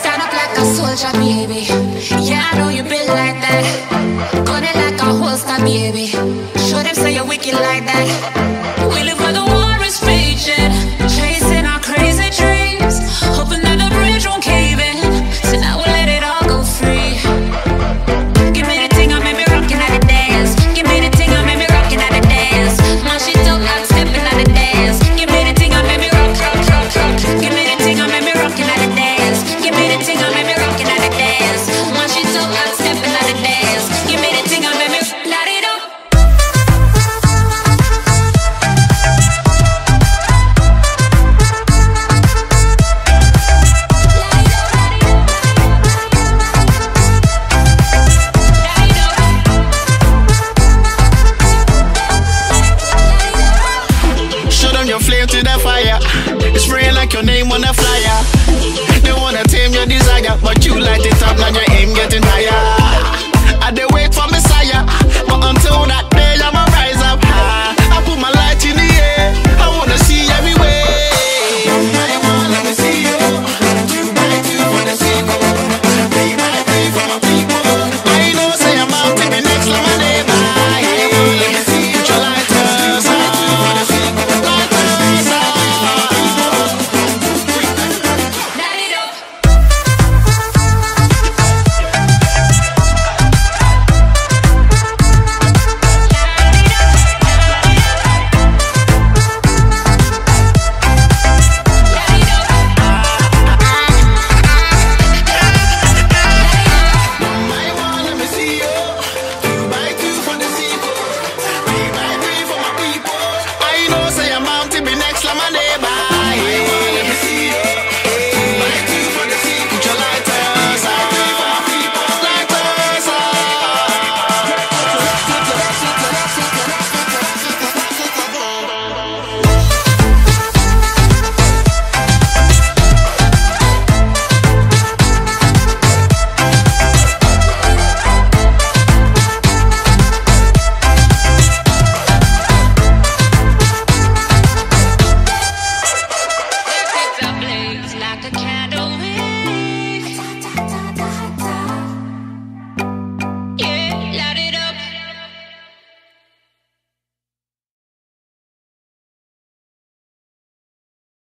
Stand up like a soldier, baby. Yeah, I know you been like that. Got it like a holster, baby. Show them say you're wicked like that. to the fire. It's spraying like your name on a flyer. They wanna tame your desire, but you light it up, now you.